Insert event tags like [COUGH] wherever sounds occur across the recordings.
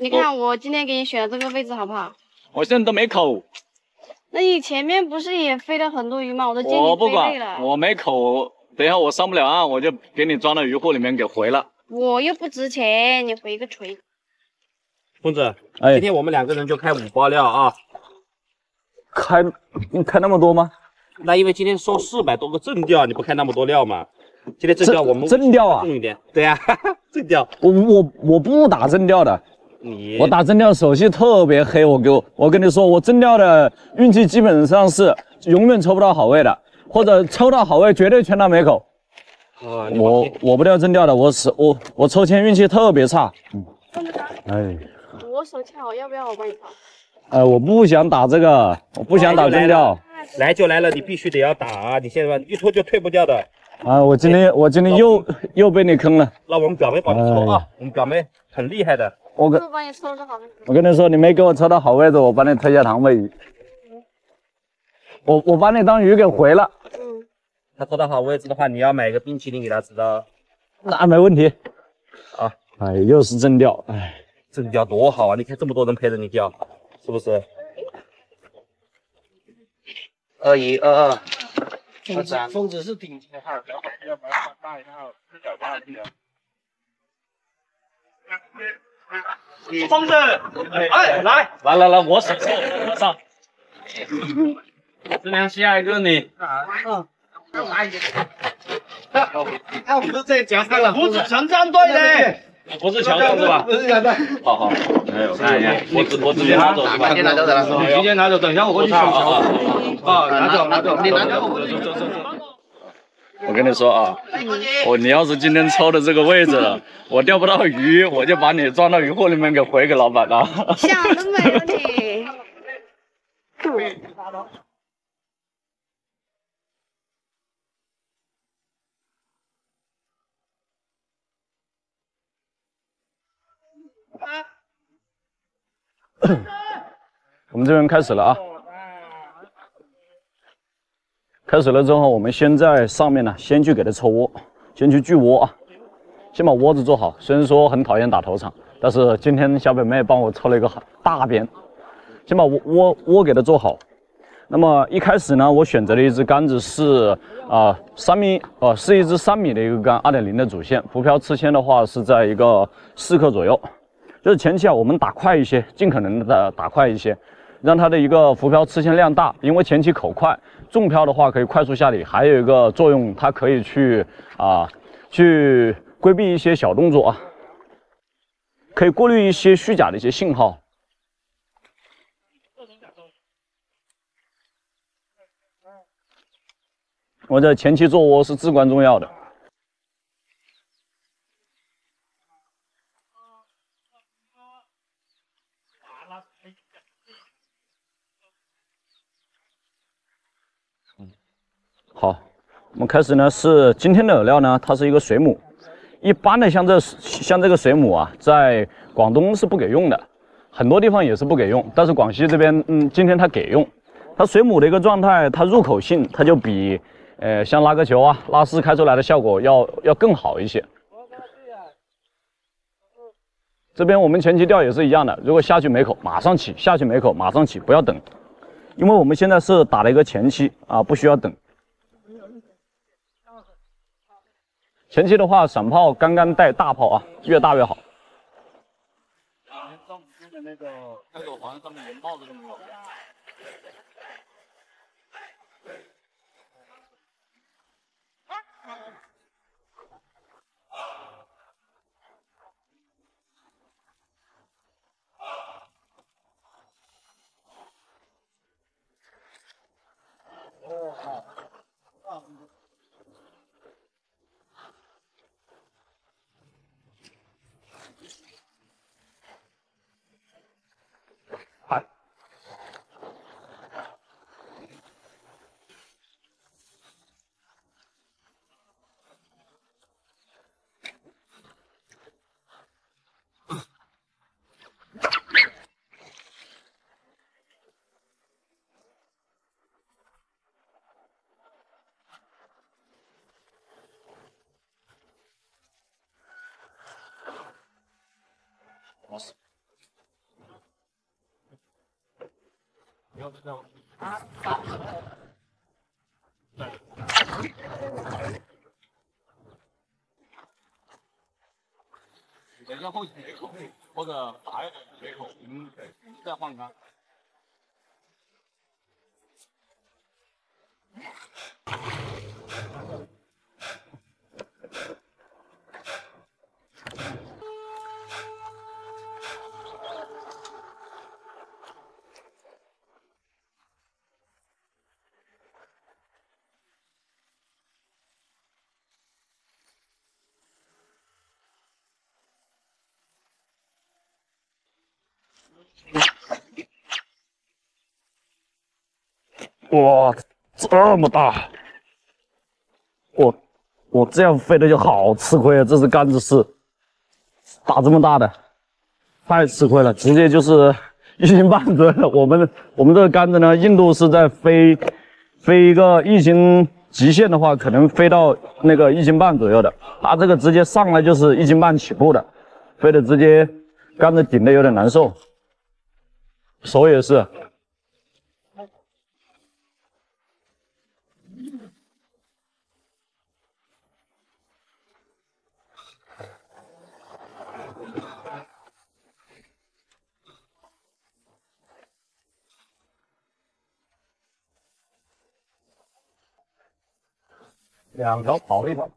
你看我今天给你选的这个位置好不好？我现在都没口。那你前面不是也飞了很多鱼吗？我都见我不你飞累了。管，我没口，等一下我上不了岸，我就给你装到鱼货里面给回了。我又不值钱，你回个锤。疯子，哎今天我们两个人就开五包料啊。开，你开那么多吗？那因为今天收四百多个正钓，你不开那么多料吗？今天正钓我们正钓啊重一点。对呀、[LAUGHS] 正钓。我我我不打正钓的，你我打真钓手气特别黑。我给我我跟你说，我真钓的运气基本上是永远抽不到好位的，或者抽到好位绝对全打没口。啊，我我不钓真钓的，我是我我抽签运气特别差。嗯，哎，我手气好，要不要我帮你掏？哎，我不想打这个，我不想打真钓。来就来了，你必须得要打啊！你现在一拖就退不掉的。啊，我今天我今天又又被你坑了。那我们表妹帮你抽啊哎，我们表妹很厉害的。我跟你抽个好位置。我跟你说，你没给我抽到好位置，我帮你推下塘喂鱼。我我把你当鱼给回了，嗯，他抽到好位置的话，你要买个冰淇淋给他吃的。那没问题。啊，哎，又是正钓，哎，正钓多好啊！你看这么多人陪着你钓，是不是？二一二二二三，疯子是顶级号，小号要不要放大一号？是小号的。疯子，哎，来，来来来，我手上我上。这边下一个你，哎，我们都在夹上了，五子成战队的，不是强壮是吧？不是夹上。好好，哎，我看一下，我直我直接拿走是吧？先拿走的，你直接拿走，等一下我过去抢球。啊，拿走拿走，你拿走，走走走走。我跟你说啊，我你要是今天抽的这个位置，[LAUGHS] 我钓不到鱼，我就把你装到鱼货里面给回给老板了。想得美了你。[LAUGHS] [COUGHS] 我们这边开始了啊，开始了之后，我们先在上面呢，先去给它抽窝，先去锯窝啊，先把窝子做好。虽然说很讨厌打头场，但是今天小北妹帮我抽了一个大边，先把窝窝窝给它做好。那么一开始呢，我选择的一支杆子是啊三、米，呃是一支三米的一个杆，二点零的主线，浮漂吃铅的话是在一个四克左右。就是前期啊，我们打快一些，尽可能的打快一些，让它的一个浮漂吃铅量大，因为前期口快，重漂的话可以快速下底，还有一个作用，它可以去啊去规避一些小动作啊，可以过滤一些虚假的一些信号。我在前期做窝是至关重要的。好，我们开始呢是今天的饵料呢，它是一个水母。一般的像这像这个水母啊，在广东是不给用的，很多地方也是不给用，但是广西这边嗯，今天它给用。它水母的一个状态，它入口性它就比呃像拉个球啊、拉丝开出来的效果要要更好一些。这边我们前期钓也是一样的，如果下去没口，马上起；下去没口，马上起，不要等，因为我们现在是打了一个前期啊，不需要等。前期的话，散炮刚刚带大炮啊，越大越好。一下后没口，或者打一没口，嗯，再换个。哇，这么大！我我这样飞的就好吃亏啊！这只杆子是打这么大的，太吃亏了，直接就是一斤半左右。我们我们这个杆子呢，硬度是在飞飞一个一斤极限的话，可能飞到那个一斤半左右的。它这个直接上来就是一斤半起步的，飞的直接杆子顶的有点难受，手也是。两条跑了一条，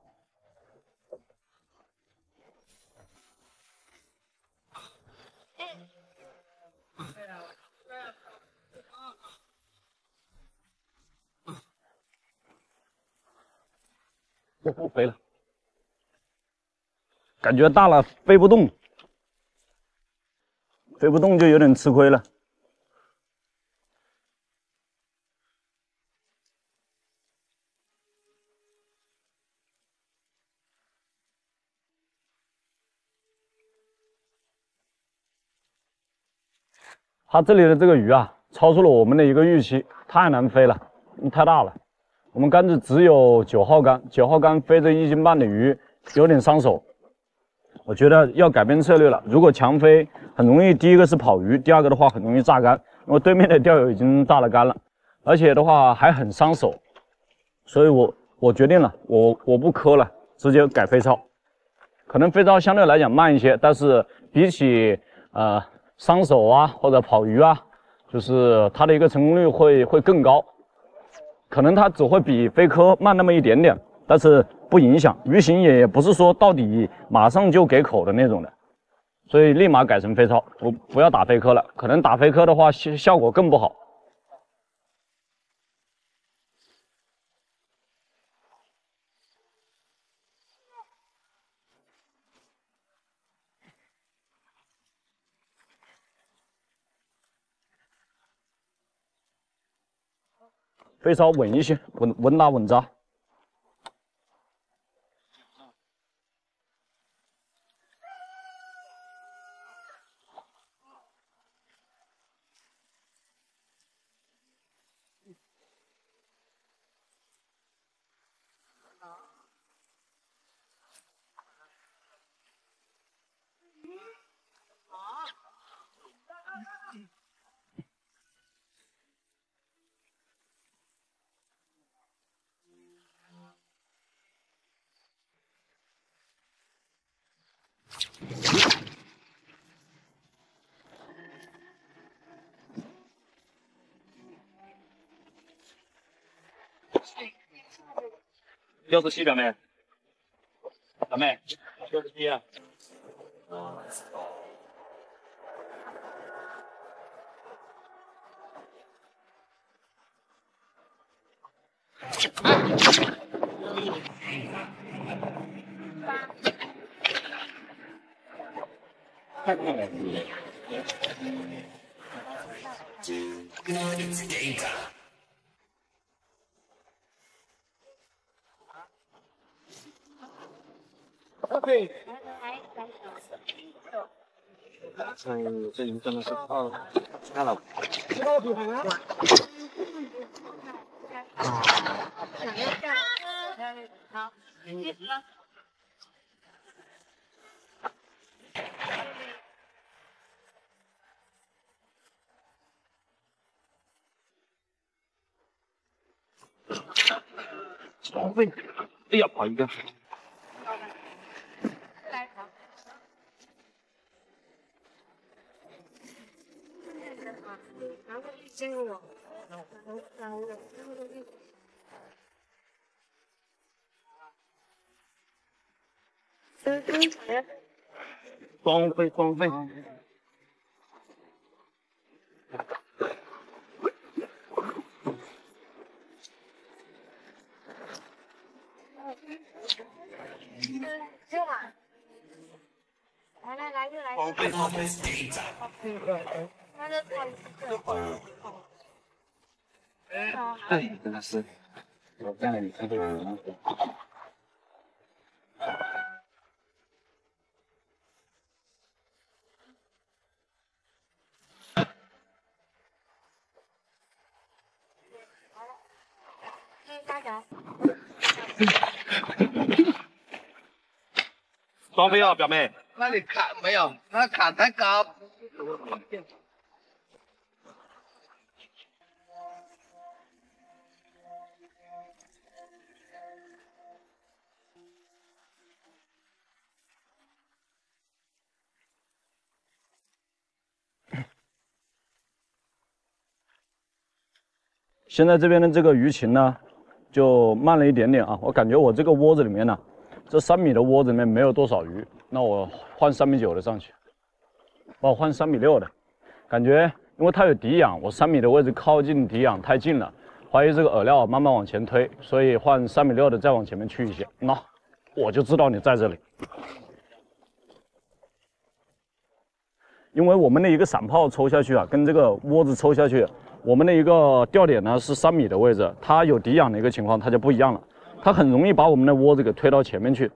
我不飞了，感觉大了飞不动，飞不动就有点吃亏了。它这里的这个鱼啊，超出了我们的一个预期，太难飞了，太大了。我们杆子只有九号杆，九号杆飞着一斤半的鱼，有点伤手。我觉得要改变策略了。如果强飞，很容易第一个是跑鱼，第二个的话很容易炸杆，因为对面的钓友已经炸了杆了，而且的话还很伤手。所以我我决定了，我我不磕了，直接改飞操。可能飞操相对来讲慢一些，但是比起呃。伤手啊，或者跑鱼啊，就是它的一个成功率会会更高，可能它只会比飞科慢那么一点点，但是不影响鱼型，也不是说到底马上就给口的那种的，所以立马改成飞超，不不要打飞科了，可能打飞科的话效效果更不好。飞稍稳一些，稳稳打稳扎。六十七表妹，表妹，六十七哎呦，这鱼真的是漂亮！看了。好，了。哎呀，跑一个。双飞，双飞。来来来，就来。双飞，双飞。哎，真的是，我干了你看这个人。双飞啊，表妹。那你砍没有？那砍太高。现在这边的这个鱼情呢，就慢了一点点啊。我感觉我这个窝子里面呢，这三米的窝子里面没有多少鱼。那我换三米九的上去，帮我换三米六的。感觉因为它有底氧，我三米的位置靠近底氧太近了，怀疑这个饵料慢慢往前推，所以换三米六的再往前面去一些。那我就知道你在这里，因为我们的一个散炮抽下去啊，跟这个窝子抽下去。我们的一个钓点呢是三米的位置，它有底氧的一个情况，它就不一样了，它很容易把我们的窝子给推到前面去。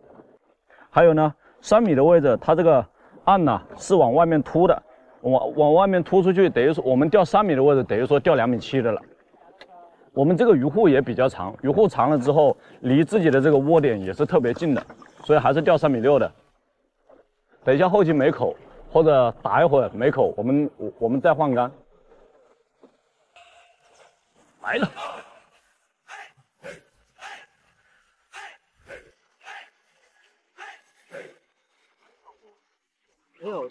还有呢，三米的位置，它这个岸呢是往外面凸的，往往外面凸出去，等于说我们钓三米的位置，等于说钓两米七的了。我们这个鱼护也比较长，鱼护长了之后，离自己的这个窝点也是特别近的，所以还是钓三米六的。等一下后期没口或者打一会儿没口，我们我我们再换竿。来了！没有。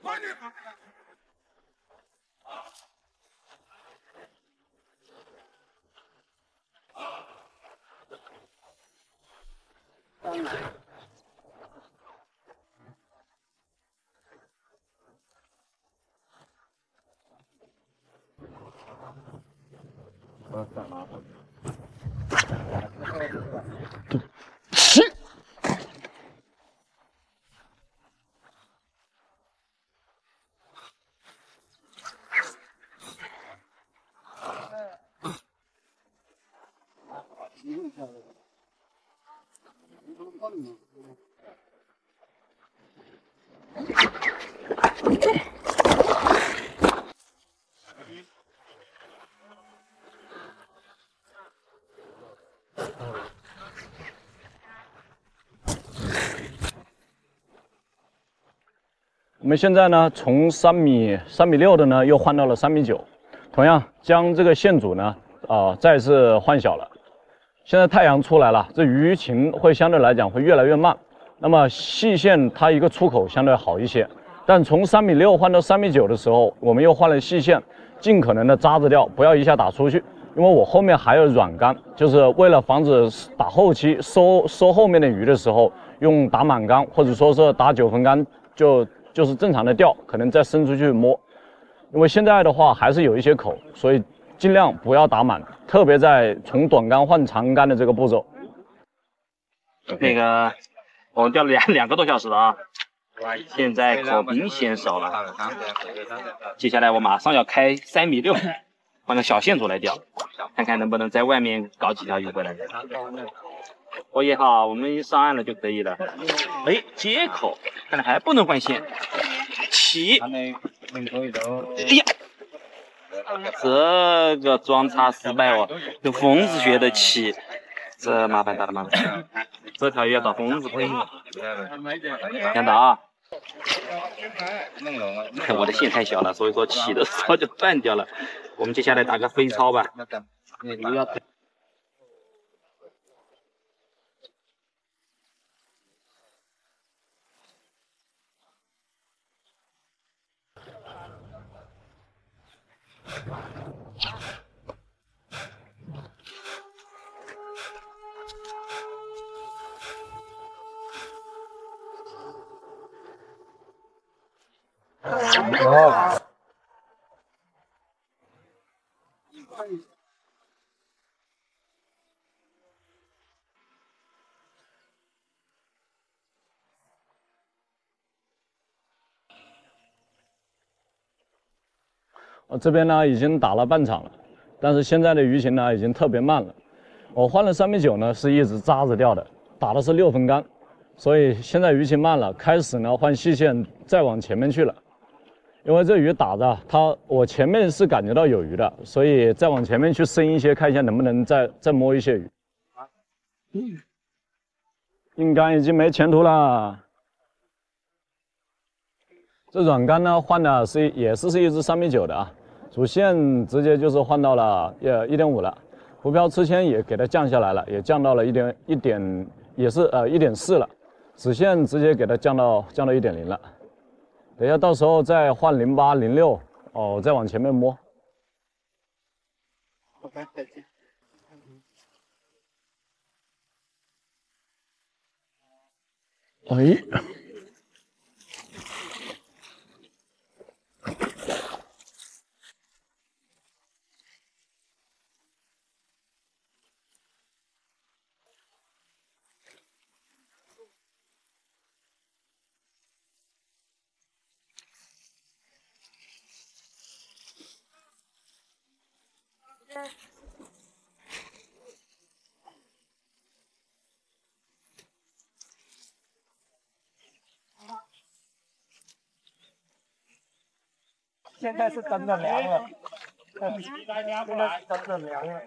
我们现在呢，从三米三米六的呢，又换到了三米九，同样将这个线组呢，啊，再次换小了。现在太阳出来了，这鱼情会相对来讲会越来越慢。那么细线它一个出口相对好一些，但从三米六换到三米九的时候，我们又换了细线，尽可能的扎着钓，不要一下打出去。因为我后面还有软竿，就是为了防止打后期收收后面的鱼的时候用打满竿，或者说是打九分竿就。就是正常的钓，可能再伸出去摸，因为现在的话还是有一些口，所以尽量不要打满，特别在从短竿换长竿的这个步骤。那个我们钓了两两个多小时了啊，现在口明显少了。接下来我马上要开三米六，换个小线组来钓，看看能不能在外面搞几条鱼回来。我也好，我们上岸了就可以了。哎，接口，看来还不能换线。起。哎呀，这个装叉失败哦，跟疯子学的起，这麻烦大了麻烦。这条鱼要找疯子配。看到啊？我的线太小了，所以说起的时候就断掉了。我们接下来打个飞操吧。我这边呢已经打了半场了，但是现在的鱼情呢已经特别慢了。我换了三米九呢是一直扎着钓的，打的是六分竿，所以现在鱼情慢了，开始呢换细线再往前面去了。因为这鱼打着它，我前面是感觉到有鱼的，所以再往前面去深一些，看一下能不能再再摸一些鱼。硬竿已经没前途了。这软竿呢换的是也是是一只三米九的啊，主线直接就是换到了呃一点五了，浮漂吃铅也给它降下来了，也降到了一点一点也是呃一点四了，子线直接给它降到降到一点零了。等一下到时候再换零八零六哦，再往前面摸。拜拜再见。哎。现在是真的凉了，现在是真的凉了。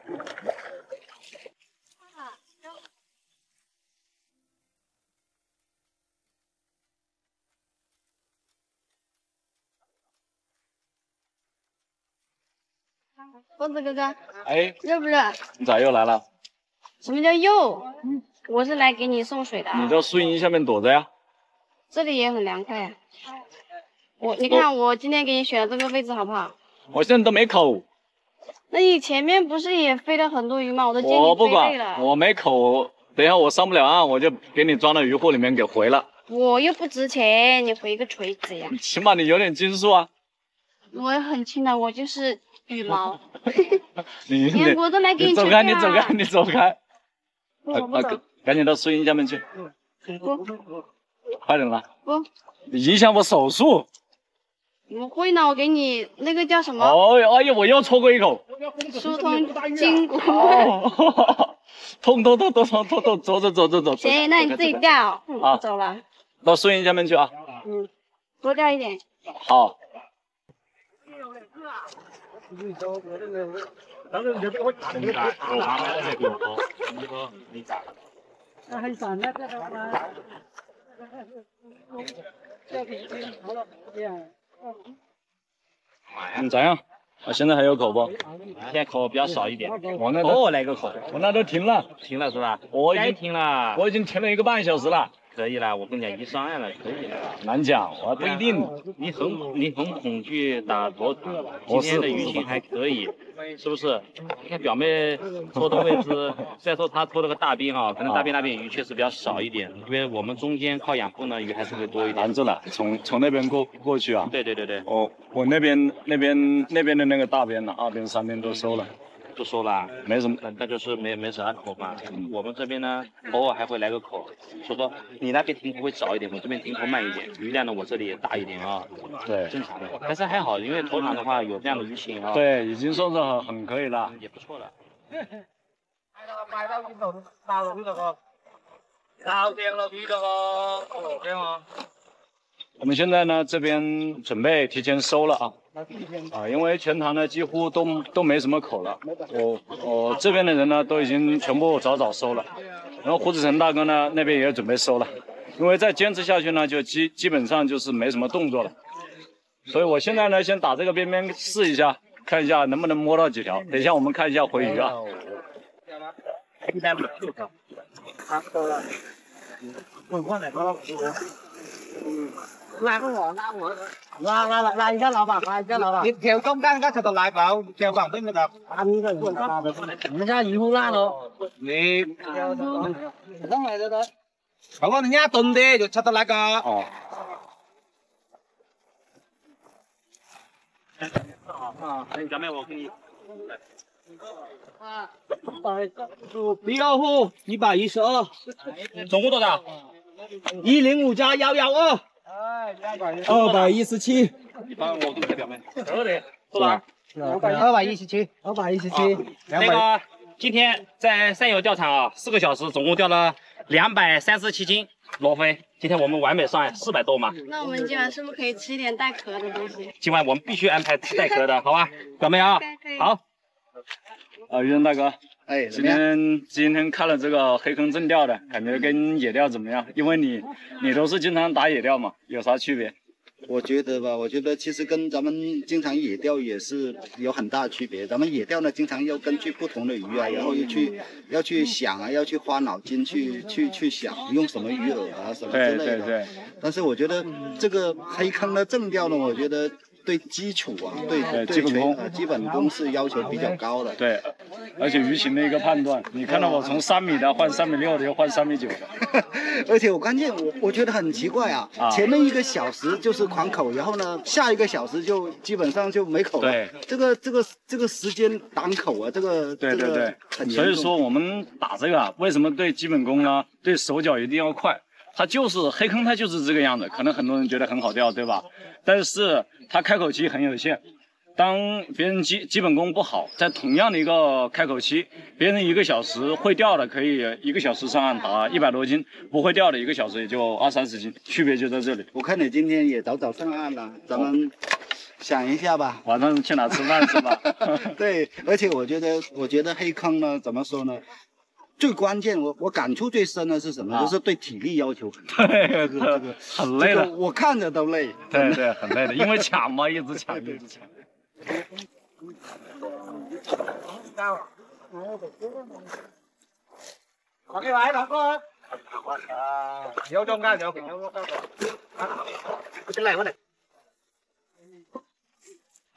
疯子哥哥，哎，热不热？你咋又来了？什么叫又？我是来给你送水的。你到树荫下面躲着呀？这里也很凉快呀。我，你看我今天给你选的这个位置好不好？我现在都没口。那你前面不是也飞了很多鱼吗？我都见我不你飞累了。管，我没口。等一下我上不了岸，我就给你装到鱼货里面给回了。我又不值钱，你回个锤子呀！[LAUGHS] 起码你有点斤数啊。我也很轻的，我就是羽毛。[LAUGHS] 你 [LAUGHS] 连我都没给你走开，你走开，你走开。我不走啊赶赶紧到树荫下面去，不快点来。不，你影响我手速。我会呢，我给你那个叫什么？哎哦哎呀，我又抽过一口。疏通筋骨。哦，[LAUGHS] 痛痛痛痛痛痛痛，走走走走走。行，那你自己钓。嗯，啊我走了。到树荫下面去啊。嗯，多钓一点。好。你咋样？啊，现在还有口不？现在口比较少一点。我那偶尔来个口，我那都停了，停了是吧？我已经停了，我已经停了一个半小时了。可以了。我跟你讲，一上岸了可以了。难讲，我不一定。你很你很恐惧打头场，今天的鱼情还可以，是不是？你看表妹拖的位置，再说她拖了个大边啊，可能大边那边鱼确实比较少一点，因为我们中间靠养护呢，鱼还是会多一点。拦住了，从从那边过过去啊。对对对对，哦，我那边那边那边的那个大边了，二边三边都收了，不说了，没什么。那那就是没没啥口嘛。我们这边呢，偶尔还会来个口，所以说你那边停口会早一点，我这边停口慢一点，鱼量呢我这里也大一点啊，对正常的。但是还好，因为头场的话有这样的鱼情啊，，对，已经算是很很可以了。也不错了。我们现在呢这边准备提前收了啊，啊，因为全塘呢几乎都都没什么口了，我我这边的人呢都已经全部早早收了，然后胡子成大哥呢那边也准备收了，因为再坚持下去呢就基基本上就是没什么动作了，所以我现在呢先打这个边边试一下，看一下能不能摸到几条，等一下我们看一下回鱼啊。拉個王拉我，拉拉拉拉一下老闆，拉一下老闆。你條中間嗰條度拉爆，條旁邊嗰度。按個滾拉的，人家魚好拉咯。你，等嚟得得。好，我哋一頓啲就出得嚟個。哦，啊，那你表妹我给你。李老虎一百一十二，总共多少？一零五加幺幺二，二百一十七，一般我给表妹。这里多少？二百一十七，二百一十七，那个今天在山友钓场啊，四个小时总共钓了两百三十七斤罗非。今天我们完美上岸四百多嘛。那我们今晚是不是可以吃一点带壳的东西？今晚我们必须安排吃带壳的，好吧，表妹啊，好。啊，于仁大哥，哎，今天今天看了这个黑坑正钓的，感觉跟野钓怎么样？因为你你都是经常打野钓嘛，有啥区别？我觉得吧，我觉得其实跟咱们经常野钓也是有很大区别。咱们野钓呢，经常要根据不同的鱼啊，然后又去要去想啊，要去花脑筋去去去想用什么鱼饵啊什么之类的。对对对。但是我觉得这个黑坑的正钓呢，我觉得。对基础啊，对对基本功，基本功是要求比较高的。对，而且鱼情的一个判断，你看到我从三米的换三米六的，又换三米九的。[LAUGHS] 而且我关键我我觉得很奇怪啊，前面一个小时就是狂口，然后呢下一个小时就基本上就没口了。对，这个这个这个时间挡口啊，这个对对对，所以说我们打这个啊，为什么对基本功呢？对手脚一定要快。它就是黑坑，它就是这个样子。可能很多人觉得很好钓，对吧？但是它开口期很有限。当别人基基本功不好，在同样的一个开口期，别人一个小时会钓的可以一个小时上岸打一百多斤，不会钓的一个小时也就二三十斤，区别就在这里。我看你今天也早早上岸了，咱们想一下吧，晚上去哪吃饭是吧？[LAUGHS] 对，而且我觉得，我觉得黑坑呢，怎么说呢？最关键，我我感触最深的是什么？就是对体力要求很。[LAUGHS] 对，这个很累的。我看着都累。对对，很累的，因为抢嘛，[LAUGHS] 一直抢，一直抢。快啲来，大哥。啊，有中间有，有中间。进来，我哋。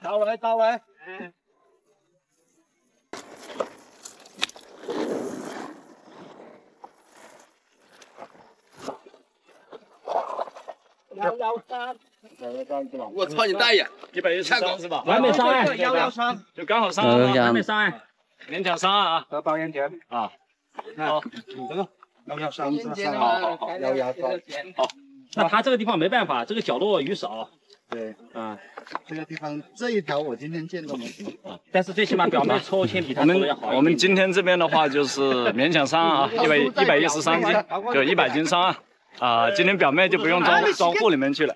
到位，到幺幺三，我操你大爷！一百一十三是吧？完美上岸，幺幺三，就刚好上岸，完美上岸，勉强上岸啊！得包烟钱啊！好，这个幺幺三，好好好，幺幺三，好。那他这个地方没办法，这个角落鱼少。对，啊，这个地方这一条我今天见到没？啊，但是最起码表面抽签比他们要好。我们今天这边的话就是勉强上岸啊，[LAUGHS] 一百一百一十三斤，就一百斤上岸。啊，今天表妹就不用装装户里面去了。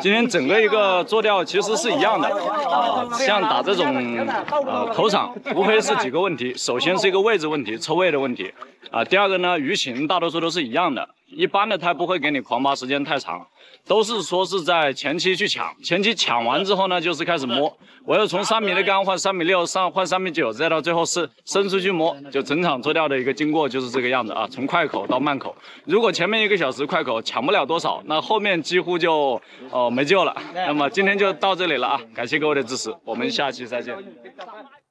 今天整个一个坐钓其实是一样的，啊，像打这种呃头场，无非是几个问题。首先是一个位置问题，抽位的问题。啊，第二个呢，鱼情大多数都是一样的，一般的他不会给你狂扒时间太长，都是说是在前期去抢，前期抢完之后呢，就是开始摸，我要从三米的竿换三米六，上换三米九，再到最后是伸出去摸，就整场做钓的一个经过就是这个样子啊，从快口到慢口。如果前面一个小时快口抢不了多少，那后面几乎就哦没救了。那么今天就到这里了啊，感谢各位的支持，我们下期再见。[LAUGHS]